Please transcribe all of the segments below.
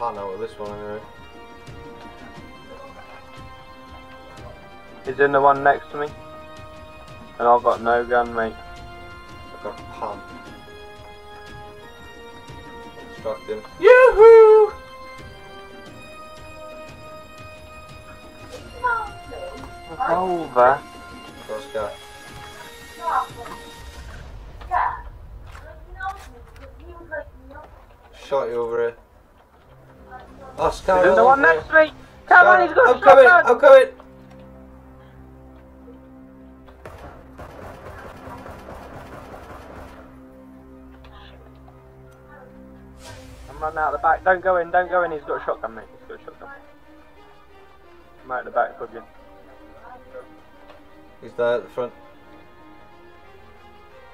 a pan out of this one anyway. He's in the one next to me. And I've got no gun, mate. I've got a pan. Distract him. Yoo-hoo! Over. Cross guy. Shot you over here. Oh, Scar. He's the one next to me. Come on, he's got I'm a coming, shotgun. I'm coming! I'm running out the back. Don't go in, don't go in. He's got a shotgun, mate. He's got a shotgun. I'm out the back with. He's there at the front.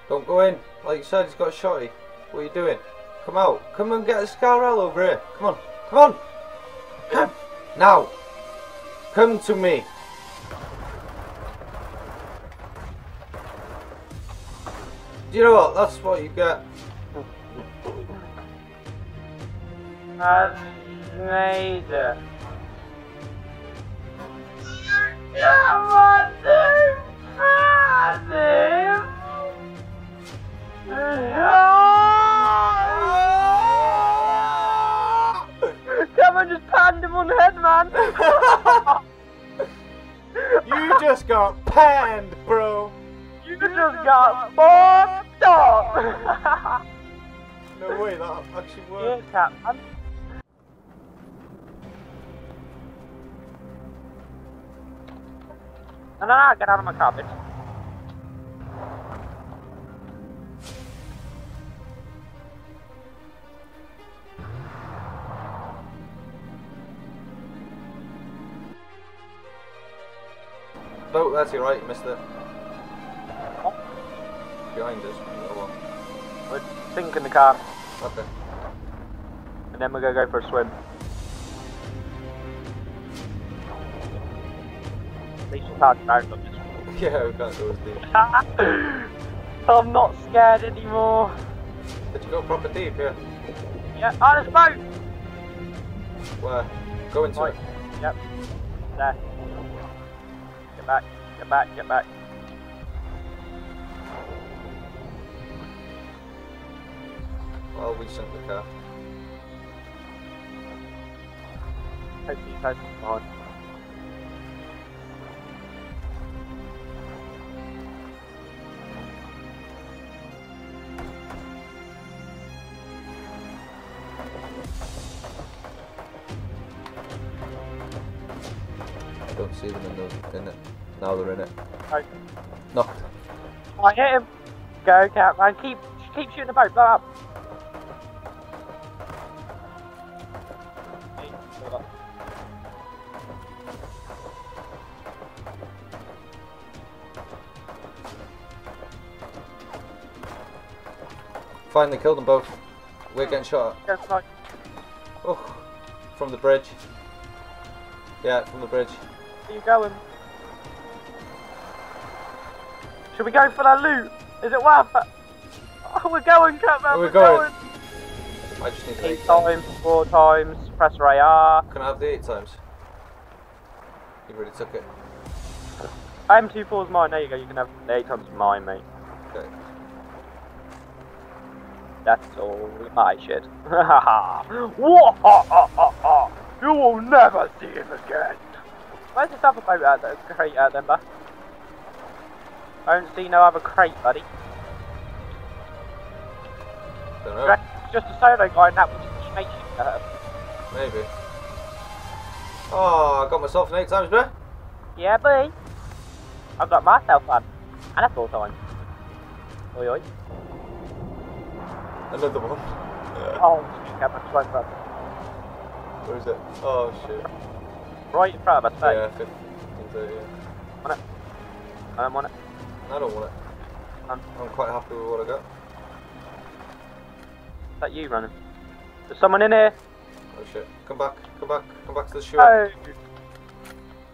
Don't go in. Like you said, he's got a shotty. What are you doing? Come out. Come and get the SCAR-L over here. Come on. Come on. Come. Now. Come to me. Do you know what? That's what you get. Made it. Come on. Come on, pound him on the head, man. You just got panned, bro. You just got fucked up. No way, that actually worked. Captain. No, no, no, get out of my car, bitch. No, that's your right, mister. Behind us. Oh, We're sinking the car. Okay. and then we're gonna go for a swim. At least the car's round on this one. Yeah, we can't go as deep. I'm not scared anymore. Did you go proper deep? Yeah. Yeah, oh, there's a boat! Where? Go into Right. it. Yep. There. Get back, get back, get back. Well, we sunk the car. Hopefully you guys can behind. I don't see them in, the, in it. Now they're in it. Right. Knocked. I hit him. Go, Catman. Keep, keep shooting the boat. Blow up. Finally killed them both. We're getting shot at. Oh, from the bridge. Yeah, from the bridge. where you going? Should we go for that loot? Is it worth it? Oh, we're going, Catman. We're we're going. I just need the Eight eight times. times, four times. Press AR. Can I have the eight times? You already took it. M24 is mine. There you go. You can have the eight times mine, mate. Okay. That's all my shit. Whoa! You will never see him again. Where's the other boat at? The crate at then, uh, bud? I don't see no other crate, buddy. Dunno. just a solo guy and that was just teammate shooting at. Maybe. Oh, I got myself an eight times, bro. Yeah, boy. I've got myself one. And a four time. Oi, oi. Another one. Oh, shit, Captain, slow bud. Where is it? Oh shit. Right in front of us, mate. Yeah, 15, 30, yeah. I don't want it. I don't want it. Um, I'm quite happy with what I got. is that you running? There's someone in here. Oh shit. Come back, come back, come back to the shore. Oh.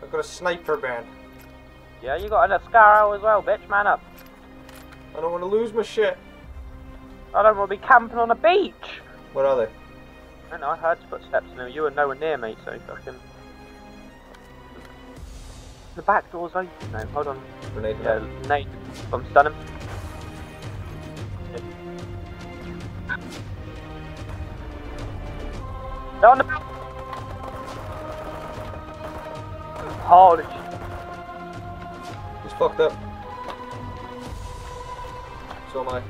I've got a sniper band. Yeah, you got an Scarrow as well, bitch. Man up. I don't want to lose my shit. I don't want to be camping on a beach. Where are they? I know, I heard footsteps and you were nowhere near me, so fucking... The back door's open now, hold on. Grenade. Yeah, Nate, I'm stunning. They're on the Holy shit. He's fucked up. So am I.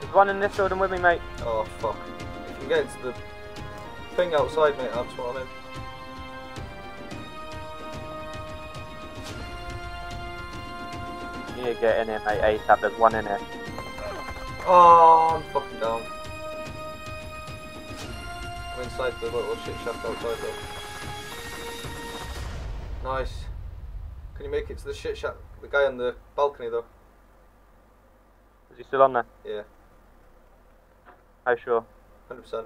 There's one in this building with me, mate. Oh fuck. If you can get into the thing outside, mate, that's what I'm in. You need to get in here, mate. ASAP, there's one in here. Oh, I'm fucking down. I'm inside the little shit shack outside though. Nice. Can you make it to the shit shack? The guy on the balcony though. Is he still on there? Yeah, How sure? 100%.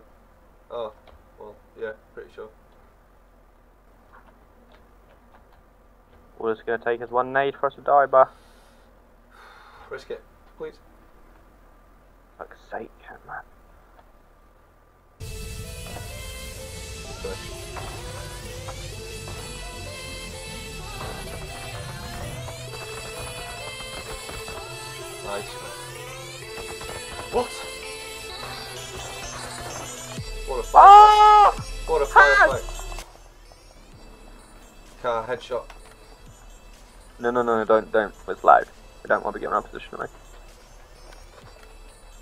Oh, well, yeah, pretty sure. All it's gonna take is one nade for us to die, but Risk it, please. fuck's sake, man. Sorry. Nice. What? What a firefight. Oh! What a Ah! firefight. Car headshot. No, no, no, don't, don't. It's loud. Don't want to be getting our position, right?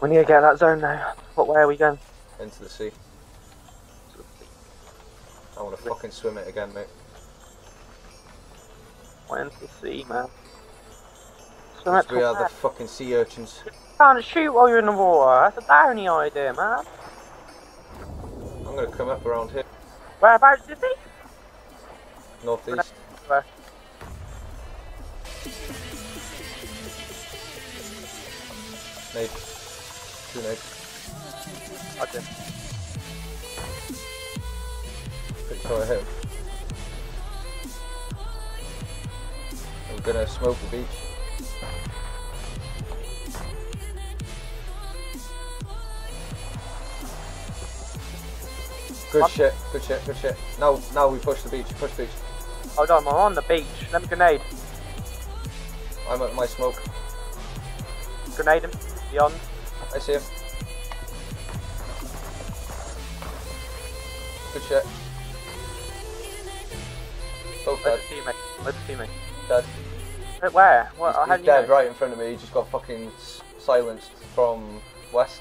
We need to get out of that zone now. What way are we going? Into the sea. I want to fucking swim it again, mate. Into the sea, man? So that's we are the fucking sea urchins. can't shoot while you're in the water. That's a downy idea, man. I'm gonna come up around here, Whereabouts is he? northeast. Where? Nade. Two nades. Okay. Pretty sure ahead. I'm gonna smoke the beach. Good What? shit, good shit, good shit. Now, now we push the beach, push the beach. Hold on, I'm on the beach. Let me grenade. I'm at my smoke. Grenade him. Beyond. I see him. Good shit. Both dead. Where's the teammate? Where's the teammate? Dead. Wait, Where? What? He's, he's you dead know? right in front of me. He just got fucking silenced from west.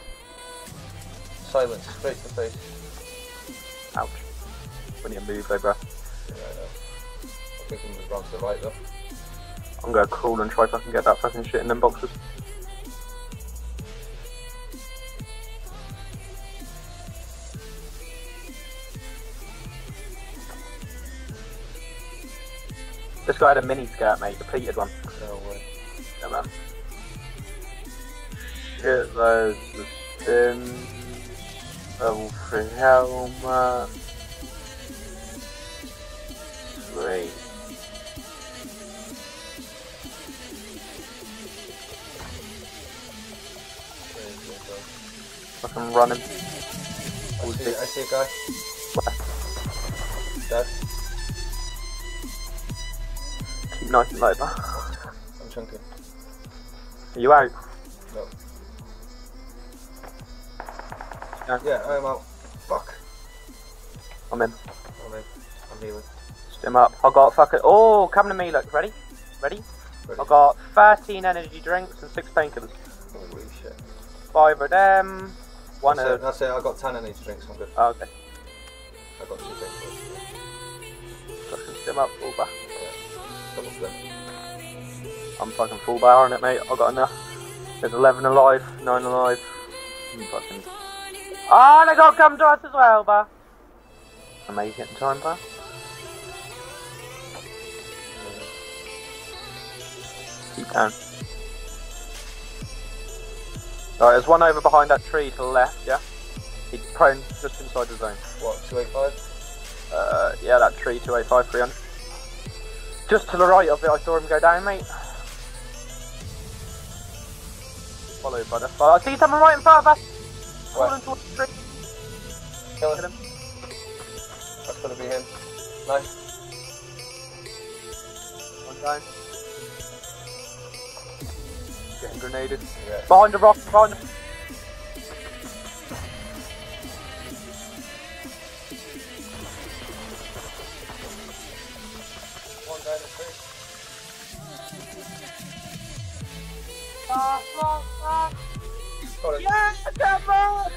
Silenced straight to the face. Ouch. Need to move bro. Yeah, I know. I think he was wrong to the right though. I'm gonna crawl and try fucking get that fucking shit in them boxes. This guy had a mini skirt, mate, the pleated one. No way. Yeah, man. Shit loads of spins. Level 3 helmet. Sweet. Fucking running. I see, I see a guy. Dead. Nice and low, bro. I'm chunking. Are you out? No. No. Yeah, I'm out. Fuck. I'm in. I'm in. I'm healing. Stim up. I got fucking. Oh, come to me, look. Ready? Ready? Ready. I got 13 energy drinks and 6 painkillers. Holy shit. 5 of them. 1 That's it, of. that's it. I got 10 energy drinks. I'm good. Oh, okay. I got two things. Fucking stim up, full I'm fucking full bar on it, mate. I've got enough. There's 11 alive, 9 alive. I'm fucking. Oh, they got come to us as well, bar. I make it in time, bar. Keep down. Alright, there's one over behind that tree to the left, yeah? He's prone just inside the zone. What, 285? Uh, yeah, that tree, 285, 300. Just to the right of it, I saw him go down, mate. Follow, brother. Oh, I see someone right in front of us. Where? Falling towards the tree. Kill him. him. That's gonna be him. Nice. One down. Getting grenaded. Yeah. Behind the rock, behind the... Got. Yeah, come on!